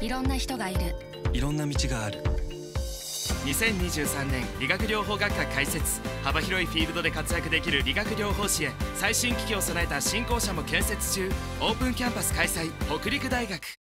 いろんな人がいる。いろんな道がある。2023年理学療法学科開設。幅広いフィールドで活躍できる理学療法士へ最新機器を備えた新校舎も建設中。オープンキャンパス開催北陸大学。